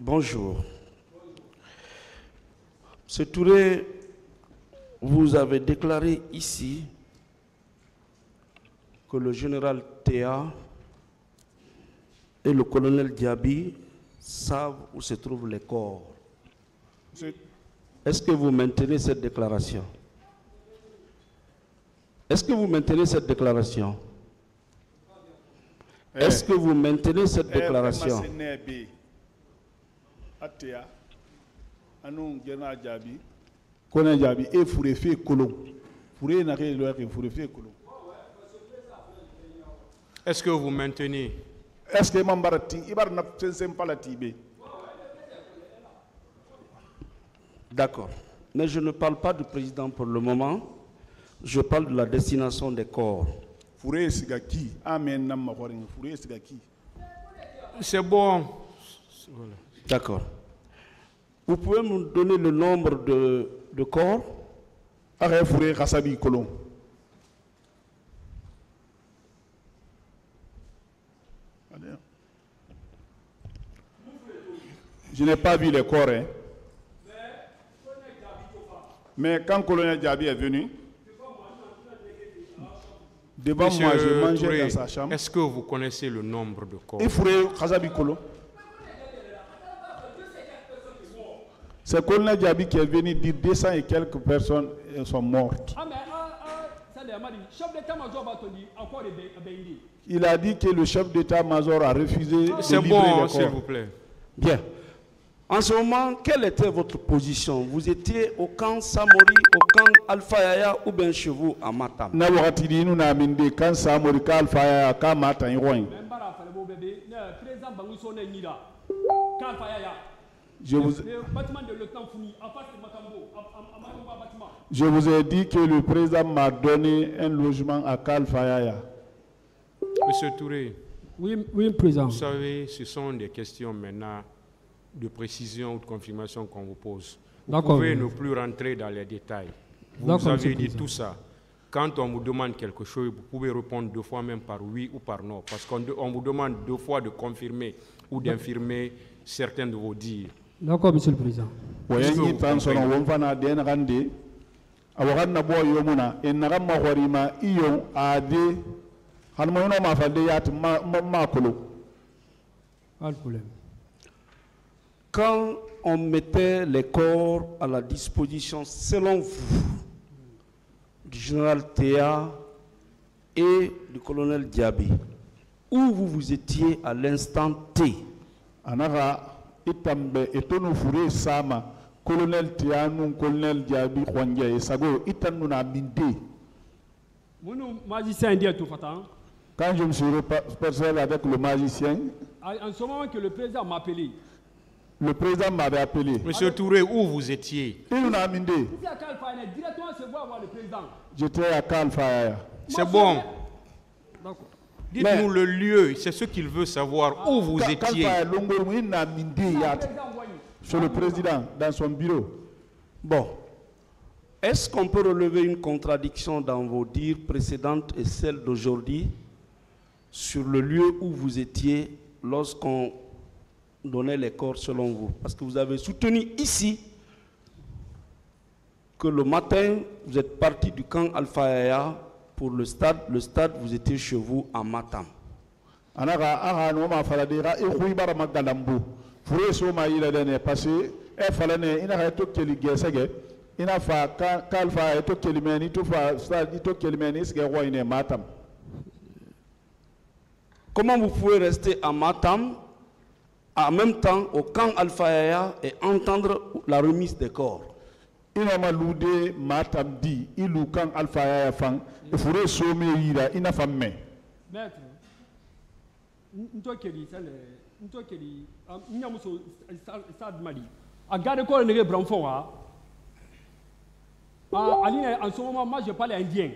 Bonjour. M. Touré, vous avez déclaré ici que le général Théa et le colonel Diaby savent où se trouvent les corps. Est-ce que vous maintenez cette déclaration? Est-ce que vous maintenez cette déclaration? Est-ce que vous maintenez cette Eh, déclaration? Atea, anu gena jabi, kona jabi, e fure fe kolon. Fure na ke lo ke fure fe kolon. Est-ce que vous maintenez? Est-ce que mambara ti, ibar na sensen pala tibe? D'accord. Mais je ne parle pas du président pour le moment. Je parle de la destination des corps. Fure siga ki, amen nam ma horin, fure siga ki? C'est bon. Voilà. D'accord. Vous pouvez nous donner le nombre de, de corps? Aka fure kasabi kolon. Je n'ai pas vu les corps. Hein. Mais quand colonel Diaby est venu, devant moi, je mangeais dans sa chambre. est-ce que vous connaissez le nombre de corps? Il faudrait Khazabi C'est colonel Diaby qui est venu dire 200 et quelques personnes sont mortes. Ah, mais ah, ah, ça, c'est Amadi. Chef d'état-major va te dire encore des bé- bénis. Il a dit que le chef d'état-major a refusé de C'est livrer bon, les s'il corps. vous plaît. Bien. En ce moment, quelle était votre position? Vous étiez au camp Samori, au camp Alpha Yaya ou bien chez vous à Matam? Na wakati di inu na min de kan samori ka alfa ya ka mata yin Même bébé. Le président Bangou sonne Nida. Kalfa Yaya. Je vous, je vous ai dit que le président m'a donné un logement à Kalfaya. Monsieur Touré, Oui, oui, président. vous savez, ce sont des questions maintenant de précision ou de confirmation qu'on vous pose. Vous pouvez ne plus rentrer dans les détails. Vous D'accord, avez dit tout ça. Quand on vous demande quelque chose, vous pouvez répondre deux fois même par oui ou par non. Parce qu'on vous demande deux fois de confirmer ou d'infirmer certains de vos dires. D'accord, monsieur le président. wayan Est-ce que yi vous tan sono comprenez? won fana de na gande awagan na bo yo muna en na ma horima iyo ade han mo no ma fa de yat ma ma, ma kolo Pas de problème. Quand on mettait les corps à la disposition, selon vous, du général Théa et du colonel Diaby, où vous vous étiez à l'instant T? Itambe etonu fure sama colonel tianu colonel diabi khwange esago itanu na minde Mon magicien à tout fatan. quand je me suis repercé avec le magicien En ce moment que le président m'a appelé. le président m'avait appelé Monsieur Touré, où vous étiez? Il le président. j'étais à Kalfaya C'est bon. D'accord. Dites-nous le lieu, c'est ce qu'il veut savoir. Où vous étiez sur le président dans son bureau Bon. Est-ce qu'on peut relever une contradiction dans vos dires précédentes et celles d'aujourd'hui sur le lieu où vous étiez lorsqu'on donnait les corps selon vous? Parce que vous avez soutenu ici que le matin, vous êtes parti du camp Alpha pour le stade. Le stade, vous étiez chez vous à Matam. e e e ine matam Comment vous pouvez rester à Matam en même temps au camp Alpha et entendre la remise des corps? ina ma lude matam di ilu kan alfa ya ya fan ifure so me yira ina fam me maître nto kedi sale nto kedi nya muso sad mali a garde ko ne bran fo wa? A ali ne en ce moment moi je parle indien.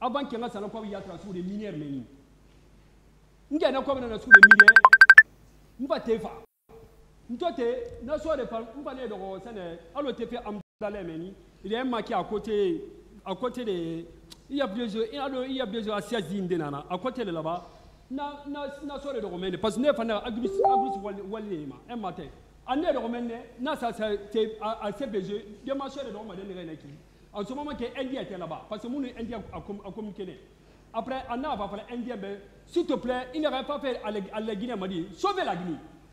Avant que nga sala ko ya tra sur des minières meni nge na ko na sur des minières mba tefa ntote na so de par mba ne dogo alo meni. À côté à côté de il y il plusieurs à côté de là-bas na na sɔrɔ de dɔgɔmɛ de parce que ne ma un matin a ne dɔgɔmɛ ne na à de dɔgɔmɛ de ne ne ki. En ce moment que était là-bas parce que mun indien a après a n'a va faire s'il te plaît il n'aurait pas fait à la Guinée m'a dit sauvez la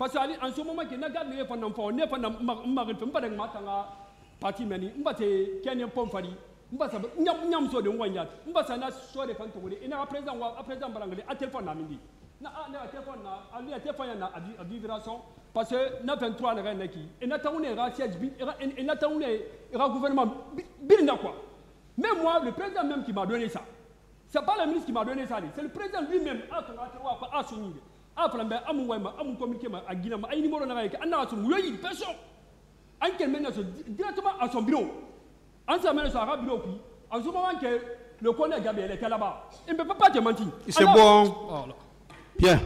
parce que en ce moment na garde ne fa na fɔ ne fa na ma ma fɛ n ba tanga te de na de togoli ina a président wa a président a téléphone na min di na a ne a téléphone na a téléphone na vibration parce que na 23 ne ka ne ki ina tangu ka gouvernement bi- biri na quoi. Mais moi le président même qui m'a donné ça c'est pas le ministre qui m'a donné ça c'est le président lui-même a ton a wa a son ni a fana bɛ amu wa ma amu communiqué ma a guinée ma a numéro na ka ye an na ka sɔrɔ yoyi personne an kɛlen bɛ na so directement à son bureau an sera même sur un bureau puis en ce moment que le connaît Gabriel était là-bas il ne peut pas te mentir C'est bon. Oh là. Bien.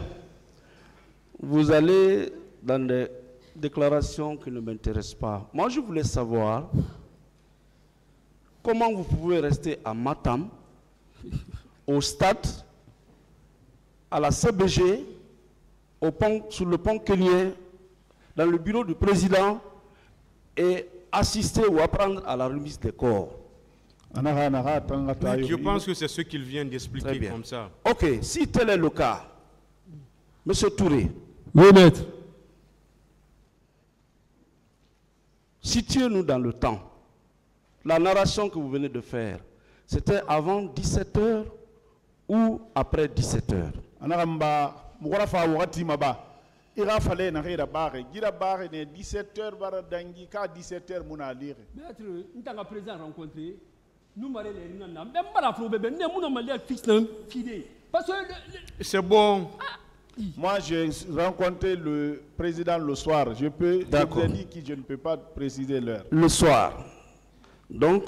Vous allez dans des déclarations qui ne m'intéressent pas. Moi, je voulais savoir comment vous pouvez rester à Matam, au stade, à la CBG, au pont, sur le pont Kelly, dans le bureau du président et assister ou apprendre à la remise des corps. Je pense que c'est ce qu'il vient d'expliquer bien. comme ça. Ok, si tel est le cas, Monsieur Touré, Oui, maître. Situez-nous dans le temps. La narration que vous venez de faire, c'était avant 17h ou après 17h ana ka mba mugora fa wakati ma ba i ka fale na da bare gira bare ne 17 heures bara dangi ka 17 heures muna lire Maître, nous t'avons président rencontré. Nous les gens là. Même pas la frobe, mais nous m'avons les fixes là, fidèles. Parce que le- le- C'est bon. moi j'ai rencontré le président le soir je peux je D'accord. vous ai dit que je ne peux pas préciser l'heure Le soir. Donc,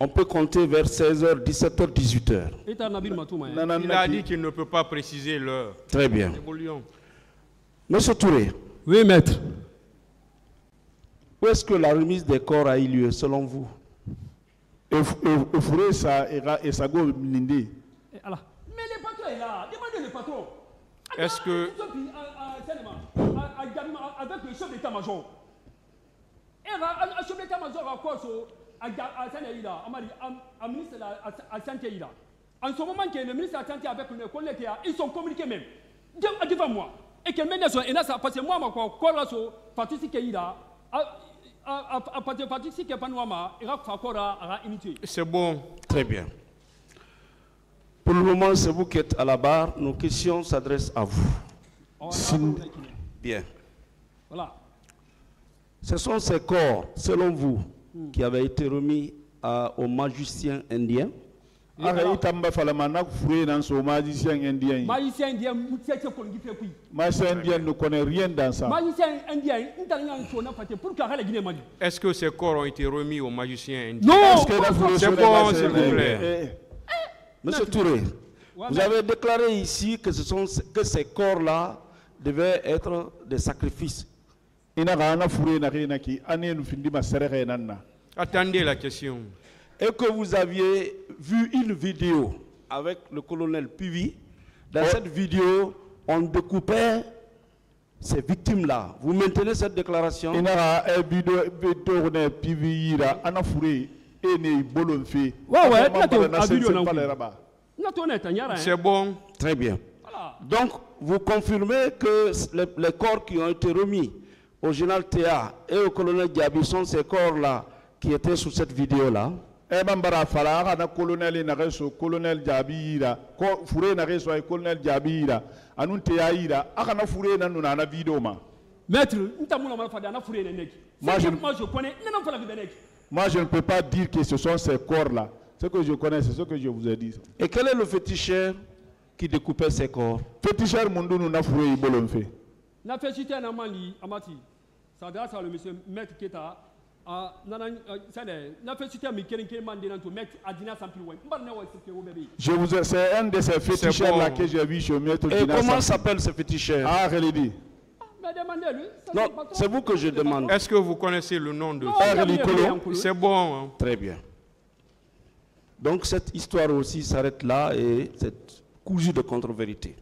on peut compter vers 16h, 17h, 18h. Et t'as Nabil Matouma. hein. Nana Il a dit qu'il ne peut pas préciser l'heure. Très bien. Monsieur Touré, Oui, maître. où est-ce que la remise des corps a eu lieu selon vous Ef- ef- efure sa era esago ninde Eh, Allah. Mais le patron est là. Demandez le patron. Est-ce que- Avec le chef d'état-major. Et un chef d'état-major à quoi Mali, à- à ministre là. En ce moment que le ministre santé avec le collègue ils sont communiqués même. De- Devant moi. Et que maintenant, ils sont- ça, parce que moi, moi, quoi, quoi, so, Sike là, à- partir de Fatou Sike Panouama, il a Fakora, à. C'est bon. Très bien. Pour le moment, c'est vous qui êtes à la barre. Nos questions s'adressent à vous. Oh, Bien. Voilà. Ce sont ces corps, selon vous, qui avaient été remis à- aux magiciens indiens. aka i tamba fala ma na fure nan so magicien indien. Magicien indien magicien indien ne connaît rien dans ça. Magicien indien n taara ɲɔgɔn so na fate pour que a ka la guinée mali? Est-ce que ces corps ont été remis aux magiciens indiens non! Est-ce que la fure magiciens s'il vous plaît. Eh, Monsieur Touré, vous avez déclaré ici que, ce sont, que ces corps-là devaient être des sacrifices. Attendez la question. Et que vous aviez vu une vidéo avec le colonel Pivi. Dans cette vidéo, on découpait ces victimes-là. Vous maintenez cette déclaration? E e C'est bon. Très bien. voilà Donc, vous confirmez que les, les corps qui ont été remis au général Théa et au colonel Diaby sont ces corps-là qui étaient sur cette vidéo-là. E man bara fala aka na colonel na ke so colonel jabi yira ko fure na ke so ay colonel jabi yira anun te ya yira aka na fure na nu na na video ma. Maître n ta mun na mara fade a na furu ye ne neki Moi, je- moi je connais ne na fala bɛ neki moi je ne peux pas dire que ce sont ces corps là ce que je connais c'est ce que je vous ai dit. Et quel est le féticheur qui découpait ses corps? féticheur mun dunu na furu i bolo n fɛ na na man li amati c'est grâce à le monsieur maître Keta a nana sɛnɛ na fɛn si tɛ min kelen kelen man dena to maître adina sampi wɛ n bari ne wa sike o bɛɛ bɛ yen je vous ai- c'est un de ces féticheurs là que j'ai vu chez maître Et comment s'appelle ce féticheur? Ah mais demandez-lui ça, Non, c'est vous que je demande. Est-ce que vous connaissez le nom de Non, Ah, il y a Reli bien Kolo. bien Kolo. C'est bon. hein. Très bien. Donc cette histoire aussi s'arrête là et cette cousu de contre-vérité.